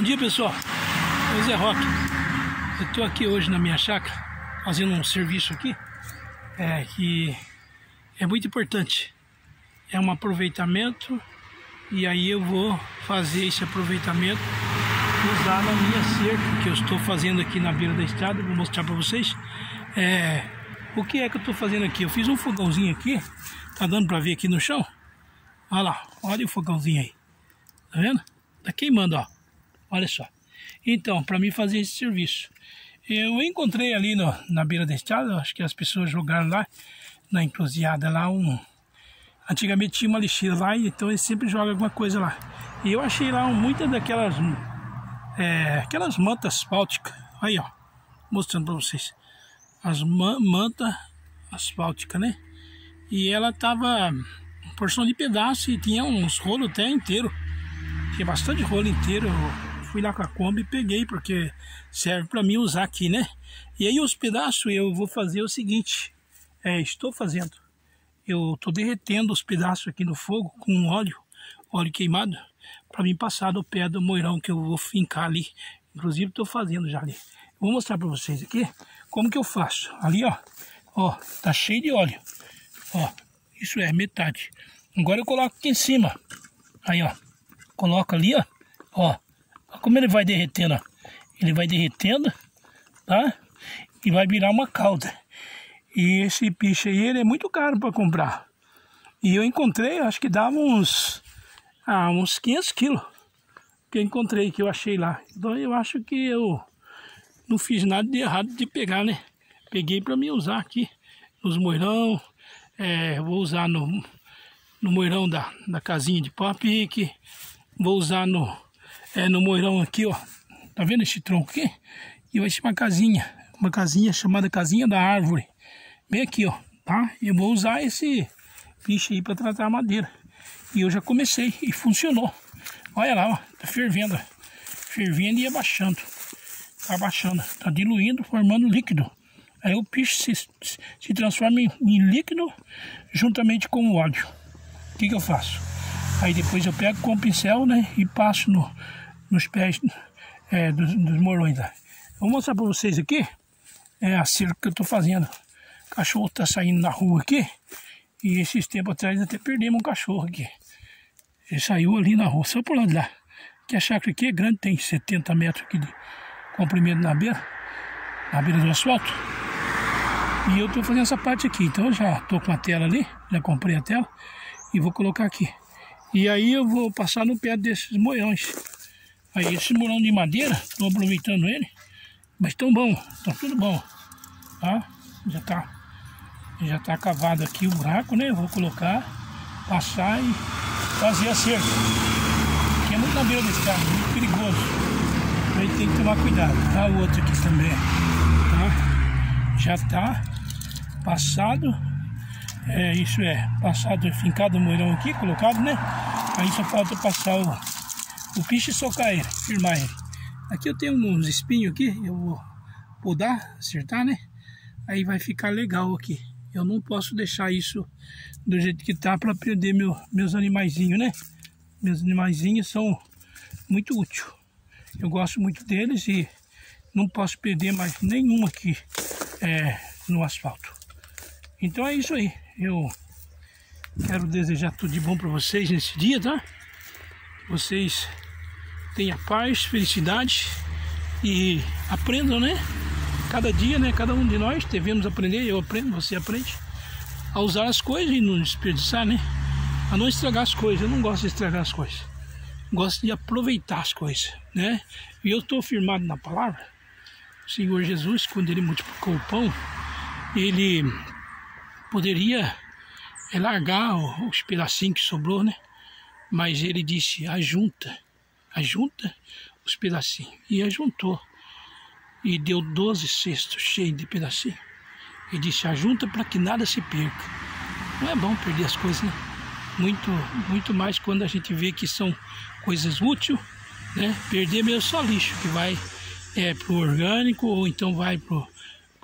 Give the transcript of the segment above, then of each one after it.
Bom dia pessoal, eu Zé Roque. Eu estou aqui hoje na minha chácara fazendo um serviço aqui é, que é muito importante. É um aproveitamento e aí eu vou fazer esse aproveitamento usar na minha cerca que eu estou fazendo aqui na beira da estrada. Vou mostrar para vocês. É, o que é que eu estou fazendo aqui? Eu fiz um fogãozinho aqui, tá dando para ver aqui no chão? Olha lá, olha o fogãozinho aí. Tá vendo? Tá queimando, ó. Olha só. Então, para mim fazer esse serviço. Eu encontrei ali no, na beira da estrada, acho que as pessoas jogaram lá, na encruzilhada lá, um... Antigamente tinha uma lixeira lá, então eles sempre jogam alguma coisa lá. E eu achei lá muitas daquelas... É, aquelas mantas asfálticas. Aí, ó. Mostrando para vocês. As man mantas asfálticas, né? E ela tava... Porção de pedaço e tinha uns rolos até inteiro. Tinha bastante rolo inteiro fui lá com a Kombi e peguei, porque serve para mim usar aqui, né? E aí os pedaços eu vou fazer o seguinte, é, estou fazendo. Eu estou derretendo os pedaços aqui no fogo com óleo, óleo queimado, para mim passar no pé do moirão que eu vou fincar ali. Inclusive estou fazendo já ali. Vou mostrar para vocês aqui como que eu faço. Ali, ó, ó, tá cheio de óleo. Ó, isso é metade. Agora eu coloco aqui em cima. Aí, ó, coloco ali, ó, ó, como ele vai derretendo, ó. Ele vai derretendo, tá? E vai virar uma calda. E esse piche aí, ele é muito caro para comprar. E eu encontrei, acho que dava uns, ah, uns 500 quilos. Que eu encontrei, que eu achei lá. Então eu acho que eu não fiz nada de errado de pegar, né? Peguei para me usar aqui nos moirão. É, vou usar no, no moirão da, da casinha de pau pique. Vou usar no é, no moirão aqui, ó. Tá vendo esse tronco aqui? E vai ser uma casinha, uma casinha chamada casinha da árvore. Bem aqui, ó, tá? Eu vou usar esse piche aí para tratar a madeira. E eu já comecei e funcionou. Olha lá, ó, tá fervendo. Fervendo e abaixando. Tá abaixando, tá diluindo, formando líquido. Aí o piche se, se transforma em, em líquido juntamente com o óleo. O que, que eu faço? Aí depois eu pego com o pincel, né, e passo no, nos pés é, dos, dos morões lá. Vou mostrar para vocês aqui é a cerca que eu estou fazendo. O cachorro está saindo na rua aqui e esses tempos atrás até perdemos um cachorro aqui. Ele saiu ali na rua, só por lá de lá. Que a chácara aqui é grande, tem 70 metros aqui de comprimento na beira, na beira do asfalto. E eu estou fazendo essa parte aqui, então já estou com a tela ali, já comprei a tela e vou colocar aqui. E aí eu vou passar no pé desses moiões. Aí esse murão de madeira, estou aproveitando ele, mas tão bom, tá tudo bom, tá? Já tá, já tá cavado aqui o buraco, né? vou colocar, passar e fazer a cerca. É muito na beira desse carro, muito perigoso. Aí tem que tomar cuidado, tá? O outro aqui também, tá? Já tá passado, é, isso é, passado, fincado o moirão aqui, colocado, né? Aí só falta passar o o piche socar ele, firmar ele. Aqui eu tenho uns espinhos aqui, eu vou podar, acertar, né? Aí vai ficar legal aqui. Eu não posso deixar isso do jeito que tá para perder meu, meus animaizinhos, né? Meus animaizinhos são muito úteis. Eu gosto muito deles e não posso perder mais nenhum aqui é, no asfalto. Então é isso aí. Eu quero desejar tudo de bom para vocês nesse dia, tá? Vocês tenha paz, felicidade e aprendam, né? Cada dia, né? Cada um de nós devemos aprender, eu aprendo, você aprende, a usar as coisas e não desperdiçar, né? A não estragar as coisas. Eu não gosto de estragar as coisas. Gosto de aproveitar as coisas, né? E eu estou firmado na palavra. O Senhor Jesus, quando ele multiplicou o pão, ele poderia largar os pedacinhos que sobrou, né? Mas ele disse: ajunta ajunta os pedacinhos. E ajuntou. E deu 12 cestos cheios de pedacinhos. E disse, ajunta para que nada se perca. Não é bom perder as coisas, né? Muito, muito mais quando a gente vê que são coisas úteis, né? Perder mesmo só lixo, que vai é, para o orgânico ou então vai para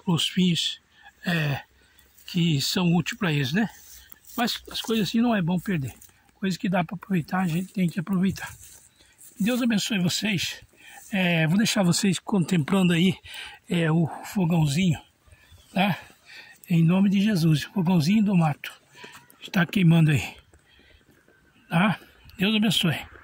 os fins é, que são úteis para eles, né? Mas as coisas assim não é bom perder. Coisas que dá para aproveitar, a gente tem que aproveitar. Deus abençoe vocês. É, vou deixar vocês contemplando aí é, o fogãozinho, tá? Em nome de Jesus, o fogãozinho do mato está queimando aí, tá? Deus abençoe.